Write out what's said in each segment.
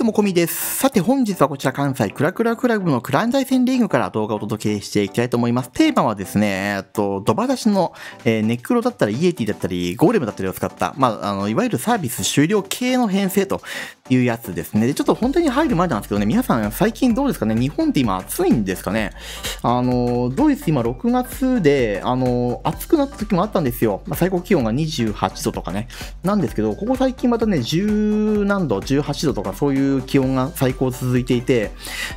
どうも、こみです。さて、本日はこちら関西クラクラクラブのクラン大戦リーグから動画をお届けしていきたいと思います。テーマはですね、えっと、ドバ出しの、えーネックロだったり、イエティだったり、ゴーレムだったりを使った、まあ、あの、いわゆるサービス終了系の編成というやつですね。で、ちょっと本当に入る前なんですけどね、皆さん最近どうですかね？日本って今暑いんですかね？あの、ドイツ今6月で、あの、暑くなった時もあったんですよ。まあ、最高気温が28度とかね。なんですけど、ここ最近またね、10何度、18度とかそういう気温が最高続いていて、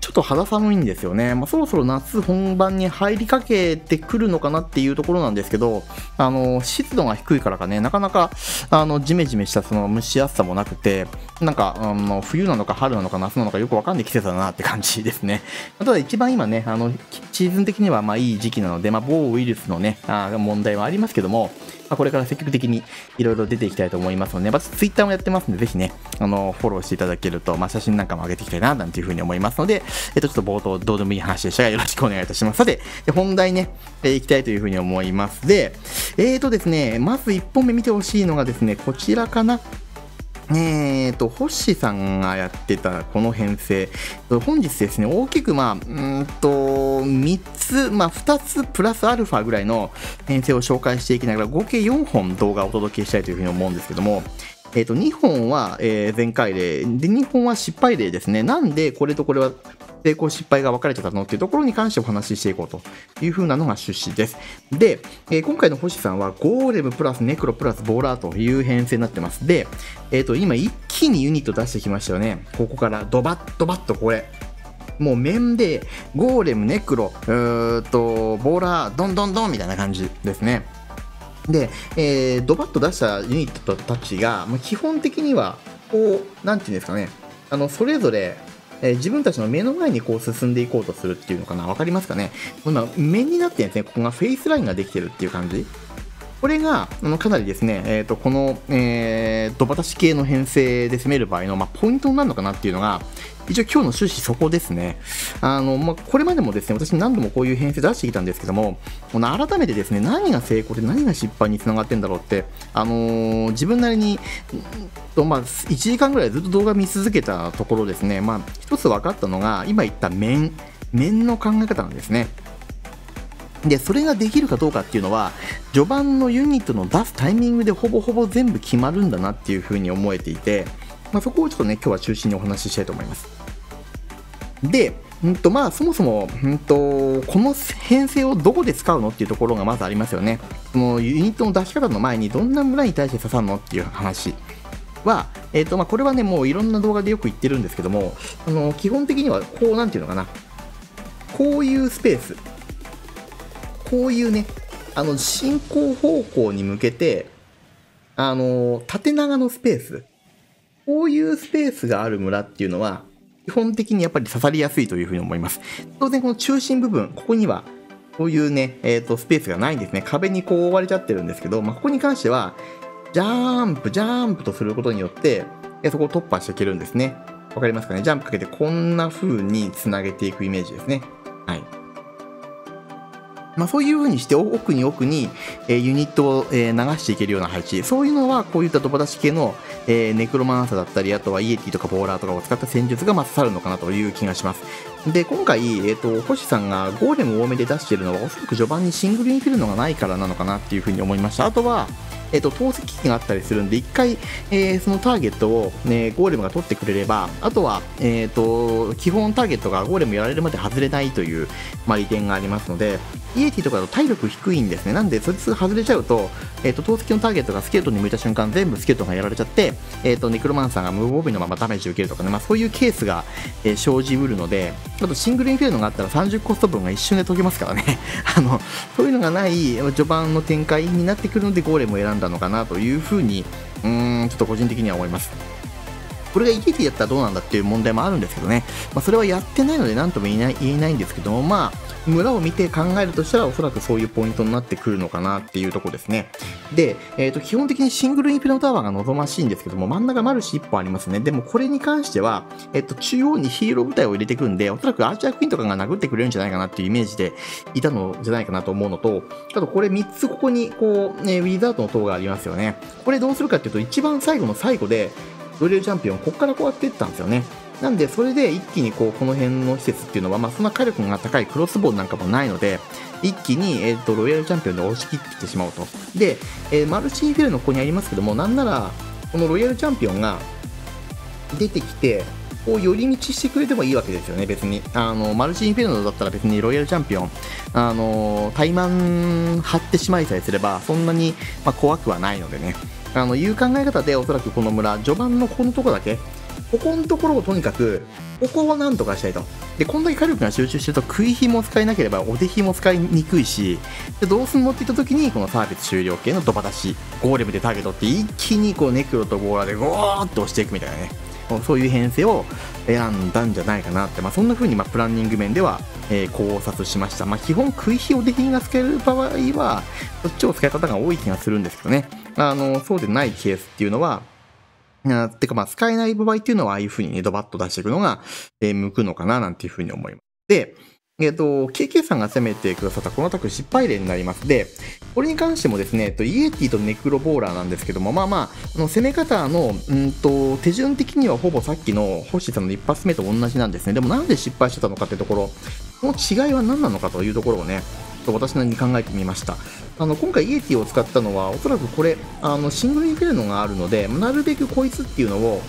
ちょっと肌寒いんですよね。まあ、そろそろ夏本番に入りかけてくるのかなっていうところなんですけど、あの、湿度が低いからかね、なかなか、あの、ジメジメしたその蒸し暑さもなくて、なんか、あの、冬なのか春なのか夏なのかよくわかんない季節だなって感じですね。ただ一番今ね、あの、シーズン的にはまあいい時期なので、まあ、某ウイルスのね、あ問題はありますけども、まあ、これから積極的にいろいろ出ていきたいと思いますので、まずツイッターもやってますので、ぜひね、あの、フォローしていただけると、まあ、写真なんかも上げていきたいな、なんていうふうに思いますので、えっと、ちょっと冒頭どうでもいい話でしたが、よろしくお願いいたします。さて、本題ね、えーいきたいというふうに思います。で、えーとですね、まず1本目見てほしいのがですね、こちらかな。えーと、星さんがやってたこの編成、本日ですね、大きく、まあ、うんと、3つ、まあ、2つプラスアルファぐらいの編成を紹介していきながら、合計4本動画をお届けしたいというふうに思うんですけども、えーと、2本は、えー前回例、で、2本は失敗例ですね。なんで、これとこれは成功失敗が分かれてたのっていうところに関してお話ししていこうという風なのが趣旨です。で、えー今回の星さんはゴーレムプラスネクロプラスボーラーという編成になってます。で、えっ、と、今一気にユニット出してきましたよね。ここからドバッドバッとこれ。もう面でゴーレム、ネクロ、うーっと、ボーラー、ドンドンドンみたいな感じですね。で、えードバッと出したユニットたちが、まあ、基本的には、こう、なんていうんですかね、あの、それぞれ、えー自分たちの目の前にこう進んでいこうとするっていうのかな、わかりますかね？今、面になってるんですね、ここがフェイスラインができてるっていう感じ。これが、あのかなりですね、えー、とこの、えー、ドバタシ系の編成で攻める場合の、まあ、ポイントになるのかなっていうのが、一応今日の趣旨そこですね。あの、まあ、これまでもですね、私何度もこういう編成出してきたんですけども、この改めてですね、何が成功で何が失敗につながってんだろうって、あのー自分なりに、とまあ、1時間ぐらいずっと動画見続けたところですね、まあ、一つ分かったのが、今言った面、面の考え方なんですね。で、それができるかどうかっていうのは、序盤のユニットの出すタイミングでほぼほぼ全部決まるんだなっていうふうに思えていて、まあ、そこをちょっとね、今日は中心にお話ししたいと思います。で、うんとまあ、そもそも、うんと、この編成をどこで使うのっていうところがまずありますよね。そのユニットの出し方の前にどんな村に対して刺さるのっていう話は、えっとまあ、これはね、もういろんな動画でよく言ってるんですけども、あの基本的にはこう、なんていうのかな、こういうスペース、こういうね、あの進行方向に向けて、あの縦長のスペース、こういうスペースがある村っていうのは、基本的にやっぱり刺さりやすいというふうに思います。当然、この中心部分、ここには、こういうね、えっ、と、スペースがないんですね。壁にこう覆われちゃってるんですけど、まあ、ここに関しては、ジャンプ、ジャンプとすることによって、えそこを突破していけるんですね。わかりますかね？ジャンプかけてこんな風につなげていくイメージですね。はい。まあ、そういうふうにして奥に奥に、えーユニットを、えー流していけるような配置。そういうのはこういったドバ出し系の、えーネクロマンサだったりあとはイエティとかボーラーとかを使った戦術がまあ刺さるのかなという気がします。で今回、えー、と星さんがゴーレム多めで出してるのはおそらく序盤にシングルインフィルノがないからなのかなっていう風に思いました。あとはえっと投石機器があったりするんで一回、えーそのターゲットを、ね、ゴーレムが取ってくれればあとは、えっと基本ターゲットがゴーレムやられるまで外れないという、まあ、利点がありますのでイエティとかだと体力低いんですね。なんでそいつ外れちゃうと,、えっと投石のターゲットがスケルトに向いた瞬間全部スケルトがやられちゃって、えっとネクロマンサーが無防備のままダメージを受けるとかね、まあ、そういうケースが、え生じうるのであとシングルインフェルノがあったら30コスト分が一瞬で解けますからね。あのそういうのがない序盤の展開になってくるのでゴーレムを選んだのかなというふうにうーんちょっと個人的には思います。これがイエティだったらどうなんだっていう問題もあるんですけどね、まあ、それはやってないので何とも言えない言えないんですけどもまあ村を見て考えるとしたらおそらくそういうポイントになってくるのかなっていうとこですね。で、えー、と基本的にシングルインフィノタワーが望ましいんですけども真ん中マルチ1本ありますね。でもこれに関しては、えー、と中央にヒーロー部隊を入れていくんでおそらくアーチャークイーンとかが殴ってくれるんじゃないかなっていうイメージでいたのじゃないかなと思うのとあとこれ3つここにこう、ね、ウィザードの塔がありますよね。これどうするかっていうと一番最後の最後でドリルチャンピオンここからこうやっていったんですよねなんで、それで一気にこう、この辺の施設っていうのは、まあ、そんな火力が高いクロスボウなんかもないので、一気に、えっ、と、ロイヤルチャンピオンで押し切ってしまうと。で、えーマルチインフェルノここにありますけども、なんなら、このロイヤルチャンピオンが出てきて、こう寄り道してくれてもいいわけですよね、別に。あの、マルチインフェルノだったら別にロイヤルチャンピオン、あの、怠慢張ってしまいさえすれば、そんなに、まあ、怖くはないのでね。あの、いう考え方で、おそらくこの村、序盤のこのとこだけ、ここのところをとにかく、ここをなんとかしたいと。で、こんだけ火力が集中してると、食い火も使えなければ、お手火も使いにくいし、で、どうすんのって言った時に、このサービス終了系のドバ出し、ゴーレムでターゲットって一気にこう、ネクロとゴーラでゴーっと押していくみたいなね。そういう編成を選んだんじゃないかなって、まあ、そんな風にまあプランニング面では、えー考察しました。まあ、基本、食い火お手火が使える場合は、そっちを使い方が多い気がするんですけどね。あの、そうでないケースっていうのは、あてかまあ使えない場合っていうのはああいう風にね、ドバッと出していくのが、えー向くのかななんていう風に思います。で、えっ、と、KK さんが攻めてくださったこのアタック失敗例になります。で、これに関してもですね、えっとイエティとネクロボーラーなんですけども、まあまあ、あの攻め方の、うんと、手順的にはほぼさっきの星さんの一発目と同じなんですね。でもなんで失敗してたのかってところ、この違いは何なのかというところをね、と私なりに考えてみました。あの今回イエティを使ったのは、おそらくこれ、あのシングルインフェルノがあるので、なるべくこいつっていうのを、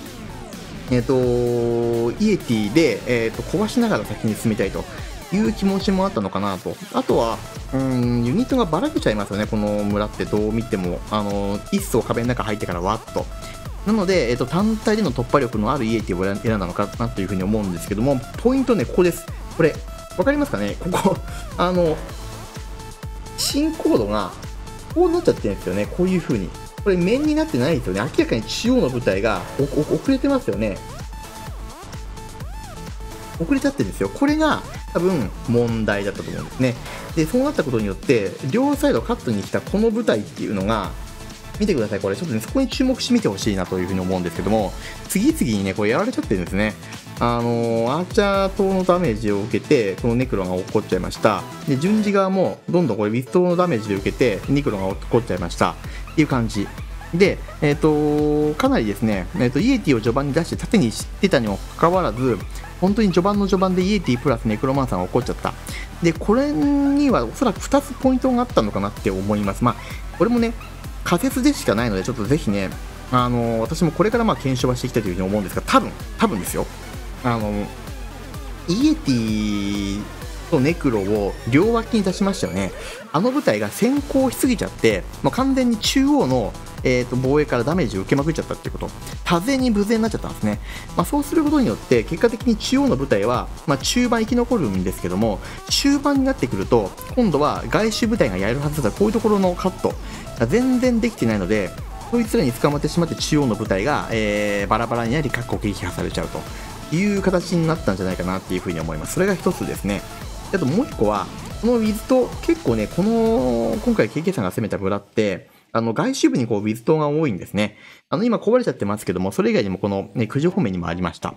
えっ、と、イエティで、えっ、と、壊しながら先に進みたいという気持ちもあったのかなと。あとは、うん、ユニットがばらけちゃいますよね、この村ってどう見ても。あの、一層壁の中入ってからわっと。なので、えっ、と、単体での突破力のあるイエティを選んだのかなというふうに思うんですけども、ポイントね、ここです。これ、わかりますかね？ここ、あの、進行度が、こうなっちゃってるんですよね、こういう風に。これ面になってないですよね。明らかに中央の舞台が遅れてますよね。遅れちゃってるんですよ。これが多分問題だったと思うんですね。で、そうなったことによって、両サイドカットに来たこの舞台っていうのが、見てください、これ。ちょっとね、そこに注目してみてほしいなというふうに思うんですけども、次々にね、これやられちゃってるんですね。あのアーチャー島のダメージを受けて、このネクロが落っこっちゃいました。で、順次側も、どんどんこれ、ウィストのダメージで受けて、ネクロが落っこっちゃいました。っていう感じ。で、えっ、と、かなりですね、えっ、と、イエティを序盤に出して縦に知ってたにもかかわらず、本当に序盤の序盤でイエティプラスネクロマンサーが起こっちゃった。で、これにはおそらく2つポイントがあったのかなって思います。まあ、これもね、仮説でしかないので、ちょっとぜひね、あの私もこれからまあ検証はしていきたいというふうに思うんですが、多分、多分ですよ。あの、イエティとネクロを両脇に出しましたよね。あの部隊が先行しすぎちゃって、もう完全に中央の、えー、と防衛からダメージを受けまくっちゃったっていうこと。多勢に無勢になっちゃったんですね。まあ、そうすることによって、結果的に中央の部隊は、まあ、中盤生き残るんですけども、終盤になってくると、今度は外周部隊がやるはずだったこういうところのカット全然できてないので、こいつらに捕まってしまって中央の部隊が、えーバラバラになり、各国撃破されちゃうという形になったんじゃないかなっていうふうに思います。それが一つですね。あともう一個は、このウィズト、結構ね、この、今回 KK さんが攻めた村って、あの、外周部にこう、ウィズトが多いんですね。あの、今壊れちゃってますけども、それ以外にもこの、ね、九条方面にもありました。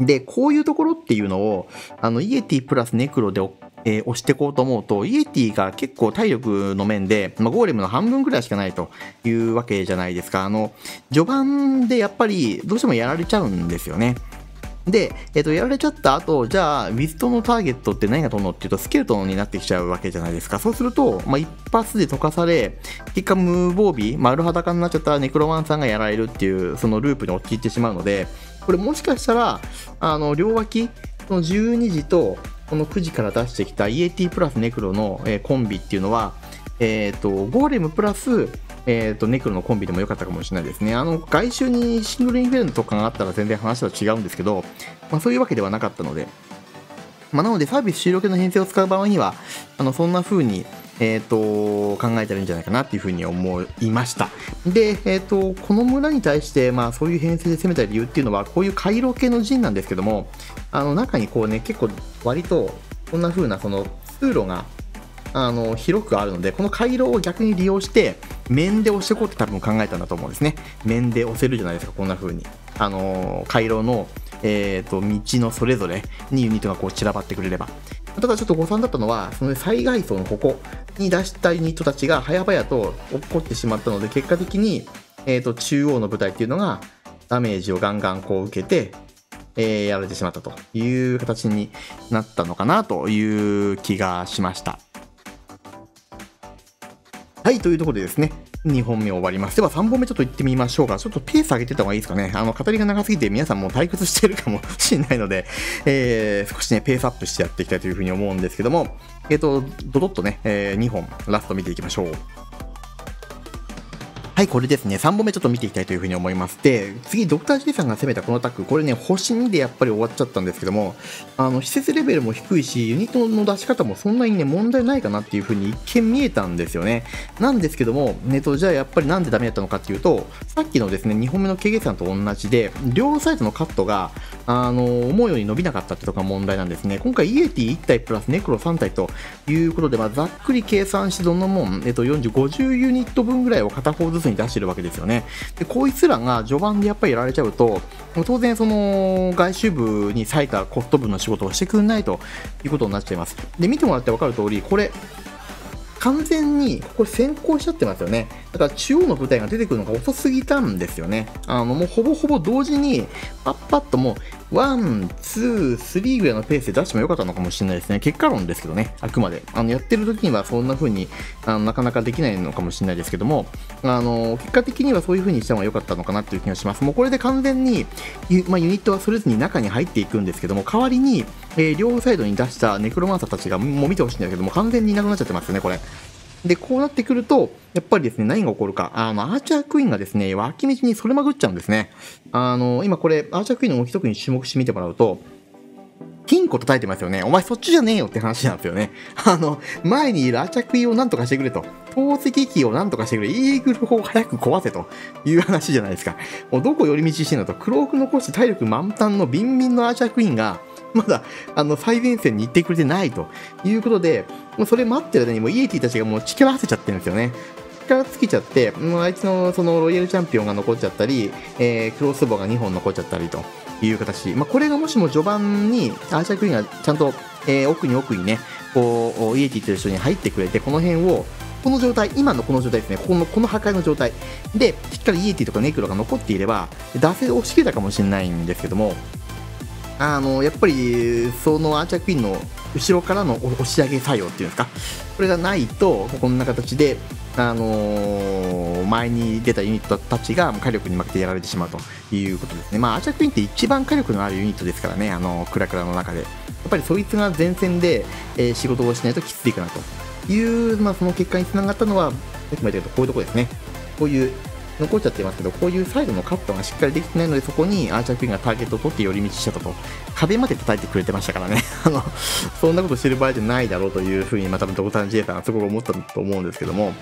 で、こういうところっていうのを、あの、イエティプラスネクロで、えー押していこうと思うと、イエティが結構体力の面で、まあ、ゴーレムの半分くらいしかないというわけじゃないですか。あの、序盤でやっぱりどうしてもやられちゃうんですよね。で、えっとやられちゃった後、じゃあ、ウィズトのターゲットって何が飛ぶのっていうと、スケルトンになってきちゃうわけじゃないですか。そうすると、まあ、一発で溶かされ、結果、無防備、丸裸になっちゃったネクロマンさんがやられるっていう、そのループに陥ってしまうので、これもしかしたら、あの、両脇、その12時と、この9時から出してきた EAT プラスネクロの、えーコンビっていうのは、えっ、と、ゴーレムプラス、えっ、と、ネクロのコンビでも良かったかもしれないですね。あの、外周にシングルインフェルノとかがあったら全然話は違うんですけど、まあそういうわけではなかったので、まあ、なのでサービス終了系の編成を使う場合には、あの、そんな風に、えっ、と、考えたらいいんじゃないかなっていう風に思いました。で、えっ、と、この村に対して、まあそういう編成で攻めた理由っていうのは、こういう回廊系の陣なんですけども、あの、中にこうね、結構割と、こんな風なその通路が、あの広くあるのでこの回廊を逆に利用して面で押していこうって多分考えたんだと思うんですね。面で押せるじゃないですかこんな風に。あの回廊の、えー、と道のそれぞれにユニットがこう散らばってくれれば。ただちょっと誤算だったのはその災害層のここに出したユニットたちが早々と落っこってしまったので結果的に、えー、と中央の部隊っていうのがダメージをガンガンこう受けてえー、やられてしまったという形になったのかなという気がしました。はい、というところでですね、2本目終わります。では3本目ちょっと行ってみましょうか。ちょっとペース上げてた方がいいですかね。あの、語りが長すぎて皆さんもう退屈してるかもしれないので、えー、少しね、ペースアップしてやっていきたいというふうに思うんですけども、えっ、ー、と、ドドッとね、えー、2本、ラスト見ていきましょう。はい、これですね。3本目ちょっと見ていきたいというふうに思います。で、次、ドクター J さんが攻めたこのタック、これね、星2でやっぱり終わっちゃったんですけども、あの、施設レベルも低いし、ユニットの出し方もそんなにね、問題ないかなっていうふうに一見見えたんですよね。なんですけども、えっと、じゃあやっぱりなんでダメだったのかっていうと、さっきのですね、2本目の KG さんと同じで、両サイドのカットが、あの、思うように伸びなかったってとこが問題なんですね。今回、イエティ1体プラスネクロ3体ということで、まあ、ざっくり計算してどんなもん、えっと、40、50ユニット分ぐらいを片方ずつに出してるわけですよね。で、こいつらが序盤でやっぱりやられちゃうと、当然その外周部に割いたコスト分の仕事をしてくんないということになっちゃいます。で、見てもらって分かる通り、これ、完全にここ先行しちゃってますよね。だから中央の舞台が出てくるのが遅すぎたんですよね。あの、もうほぼほぼ同時に、パッパッともう、 one、two、three ぐらいのペースで出してもよかったのかもしれないですね。結果論ですけどね、あくまで。あの、やってる時にはそんな風に、あの、なかなかできないのかもしれないですけども、あの、結果的にはそういう風にした方が良かったのかなっていう気がします。もうこれで完全に、まあ、ユニットはそれぞれに中に入っていくんですけども、代わりに、えー、両サイドに出したネクロマンサーたちがもう見てほしいんだけども、完全にいなくなっちゃってますよね、これ。で、こうなってくると、やっぱりですね、何が起こるか。あの、アーチャークイーンがですね、脇道にそれまくっちゃうんですね。あの、今これ、アーチャークイーンの動き特に注目してみてもらうと、金庫叩いてますよね。お前そっちじゃねえよって話なんですよね。あの、前にいるアーチャークイーンをなんとかしてくれと。透析機をなんとかしてくれ。イーグル砲を早く壊せという話じゃないですか。もうどこ寄り道してんのと、クローク残して体力満タンのビンビンのアーチャークイーンが、まだ、あの、最前線に行ってくれてないということで、それ待ってる間にもイエティたちがもう力合わせちゃってるんですよね。力尽きちゃって、もうあいつのそのロイヤルチャンピオンが残っちゃったり、えー、クロスボウが2本残っちゃったりという形。まあ、これがもしも序盤にアーチャークイーンがちゃんと、えー、奥に奥にね、こう、イエティと一緒に入ってくれて、この辺を、この状態、今のこの状態ですね、このこの破壊の状態で、しっかりイエティとかネクロが残っていれば、惰性で押し切れたかもしれないんですけども、あのやっぱりそのアーチャークイーンの後ろからの押し上げ作用っていうんですか？これがないとこんな形で、あのー、前に出たユニットたちが火力に負けてやられてしまうということですね、まあ、アーチャークイーンって一番火力のあるユニットですからね、あのクラクラの中で。やっぱりそいつが前線で、えー、仕事をしないときついかなという、まあ、その結果につながったのはさっきも言ったけどこういうとこですね。こういう残っちゃってますけど、こういうサイドのカットがしっかりできてないので、そこにアーチャークイーンがターゲットを取って寄り道しちゃったと。壁まで叩いてくれてましたからね。あの、そんなことしてる場合じゃないだろうというふうに、またドクター J さんはすごく思ったと思うんですけども、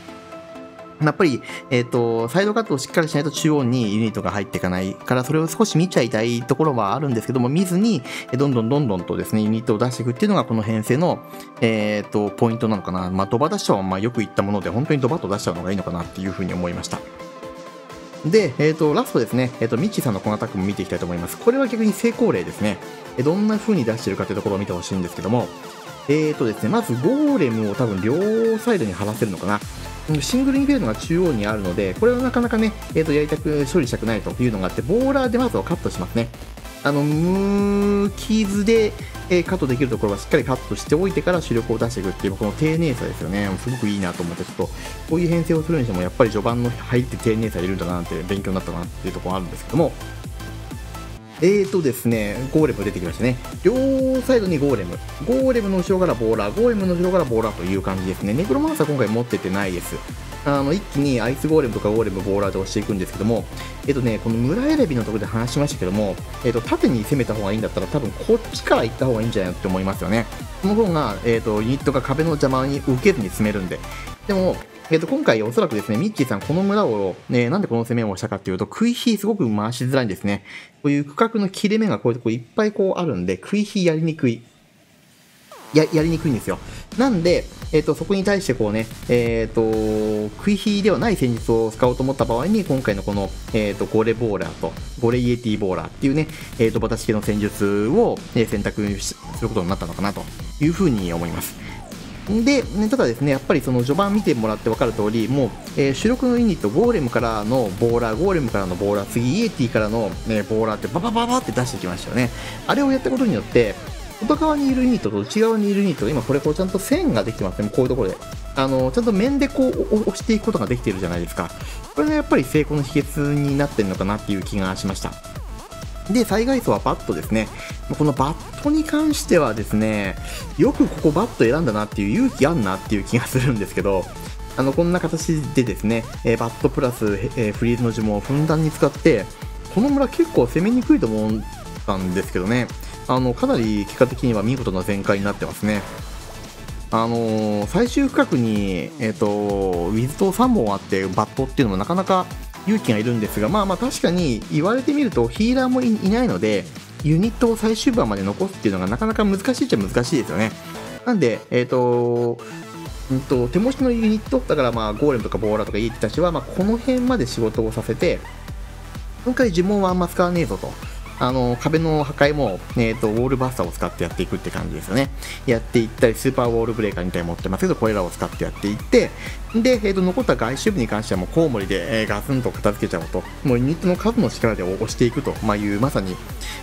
やっぱり、えっ、ー、と、サイドカットをしっかりしないと中央にユニットが入っていかないから、それを少し見ちゃいたいところはあるんですけども、見ずに、どんどんどんどんとですね、ユニットを出していくっていうのが、この編成の、えっ、ー、と、ポイントなのかな。まあ、ドバ出しちゃうは、まあ、よく言ったもので、本当にドバッと出しちゃうのがいいのかなっていうふうに思いました。で、えっ、ー、と、ラストですね、えっ、ー、と、ミッチーさんのこのアタックも見ていきたいと思います。これは逆に成功例ですね。えどんな風に出してるかというところを見てほしいんですけども、え、ー、とですね、まずゴーレムを多分両サイドに張らせるのかな。シングルインフェルノが中央にあるので、これはなかなかね、えっ、と、やりたく、処理したくないというのがあって、ボーラーでまずはカットしますね。あの、無傷で、え、カットできるところはしっかりカットしておいてから主力を出していくっていう、この丁寧さですよね。すごくいいなと思って、ちょっと、こういう編成をするにしても、やっぱり序盤の入って丁寧さいるんだなって勉強になったかなっていうところあるんですけども、えーとですね、ゴーレム出てきましたね。両サイドにゴーレム。ゴーレムの後ろからボーラー、ゴーレムの後ろからボーラーという感じですね。ネクロマンサー今回持っててないです。あの一気にアイスゴーレムとかゴーレム、ボーラーで押していくんですけども、えっ、とね、この村選びのところで話しましたけども、えっ、と縦に攻めた方がいいんだったら多分こっちから行った方がいいんじゃないのって思いますよね。その方が、えっ、とユニットが壁の邪魔に受けずに進めるんで。でも、えっ、と、今回おそらくですね、ミッキーさんこの村を、ね、なんでこの攻めをしたかっていうと、食い火すごく回しづらいんですね。こういう区画の切れ目がこういうとこいっぱいこうあるんで、食い火やりにくい。や、やりにくいんですよ。なんで、えっ、ー、と、そこに対してこうね、えっ、ー、と、食い火ではない戦術を使おうと思った場合に、今回のこの、えっ、ー、と、ゴレボーラーと、ゴレイエティボーラーっていうね、えっ、と、バタ式の戦術を、選択することになったのかなというふうに思います。で、ただですね、やっぱりその序盤見てもらって分かる通り、もう、えー、主力のユニット、ゴーレムからのボーラー、ゴーレムからのボーラー、次、イエティからの、ね、ボーラーってババババって出してきましたよね。あれをやったことによって、外側にいるユニットと内側にいるユニットが今これこうちゃんと線ができてますね、こういうところで。あの、ちゃんと面でこう押していくことができてるじゃないですか。これがやっぱり成功の秘訣になってるのかなっていう気がしました。で、最外層はバットですね。このバットに関してはですね、よくここバット選んだなっていう勇気あんなっていう気がするんですけど、あの、こんな形でですね、えバットプラス、えフリーズの呪文をふんだんに使って、この村結構攻めにくいと思ったんですけどね、あの、かなり結果的には見事な全開になってますね。あのー、最終区画に、え、ー、と、ウィズ島3本あってバットっていうのもなかなか勇気がいるんですが、まあまあ確かに言われてみるとヒーラーもいないので、ユニットを最終盤まで残すっていうのがなかなか難しいっちゃ難しいですよね。なんで、えっ、ー、と、うんと、手持ちのユニット、だからまあゴーレムとかボーラーとかイエティたちは、まあ、この辺まで仕事をさせて、今回呪文はあんま使わねえぞと。あの壁の破壊も、えーと、ウォールバスターを使ってやっていくって感じですよね。やっていったり、スーパーウォールブレーカーみたいに持ってますけど、これらを使ってやっていって、で、えーと、残った外周部に関してはもうコウモリで、えー、ガツンと片付けちゃおうと、もうユニットの数の力で押していくと、ま、いう、まさに、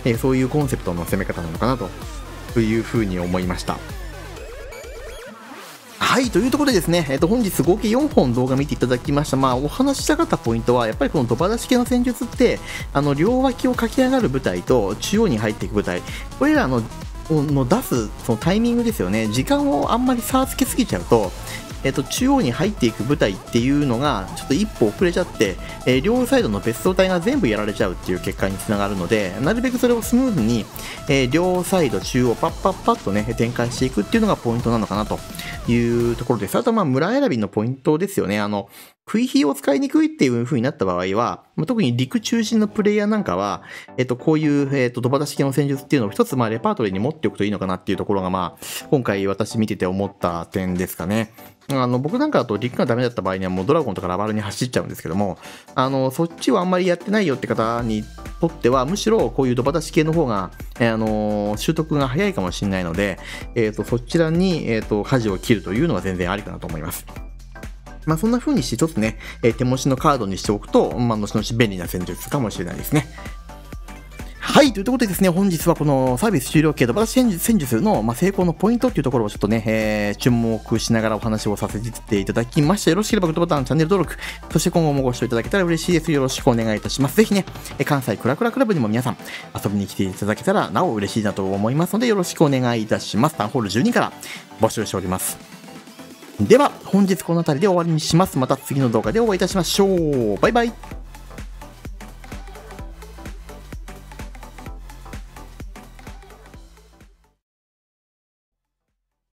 えー、そういうコンセプトの攻め方なのかなというふうに思いました。はい、というところでですね、えっ、と、本日合計4本動画見ていただきました。まあ、お話ししたかったポイントは、やっぱりこのドバ出し系の戦術って、あの、両脇を駆け上がる部隊と中央に入っていく部隊、これらのの出すそのタイミングですよね、時間をあんまり差をつけすぎちゃうと、えっと、中央に入っていく部隊っていうのがちょっと一歩遅れちゃって、えー、両サイドの別動隊が全部やられちゃうっていう結果につながるのでなるべくそれをスムーズに、えー、両サイド中央パッパッパッとね展開していくっていうのがポイントなのかなというところですあとまあ村選びのポイントですよねあの食い火を使いにくいっていう風になった場合は、特に陸中心のプレイヤーなんかは、えっと、こういう、えっと、ドバタ式の戦術っていうのを一つ、まあ、レパートリーに持っておくといいのかなっていうところが、まあ、今回私見てて思った点ですかね。あの、僕なんかだと陸がダメだった場合にはもうドラゴンとかラバルに走っちゃうんですけども、あの、そっちをあんまりやってないよって方にとっては、むしろこういうドバタ式系の方が、えー、あの、習得が早いかもしれないので、え、ー、と、そちらに、えっ、ー、と、舵を切るというのは全然ありかなと思います。まあ、そんな風にしてちょっとね、えー、手持ちのカードにしておくと、まあ、後々便利な戦術かもしれないですね。はい。ということでですね、本日はこのサービス終了系ドバラ戦術の、まあ、成功のポイントっていうところをちょっとね、えー、注目しながらお話をさせていただきました。よろしければグッドボタン、チャンネル登録、そして今後もご視聴いただけたら嬉しいです。よろしくお願いいたします。ぜひね、関西クラクラクラブにも皆さん遊びに来ていただけたらなお嬉しいなと思いますので、よろしくお願いいたします。タンホール12から募集しております。では、本日この辺りで終わりにします。また次の動画でお会いいたしましょう。バイバイ。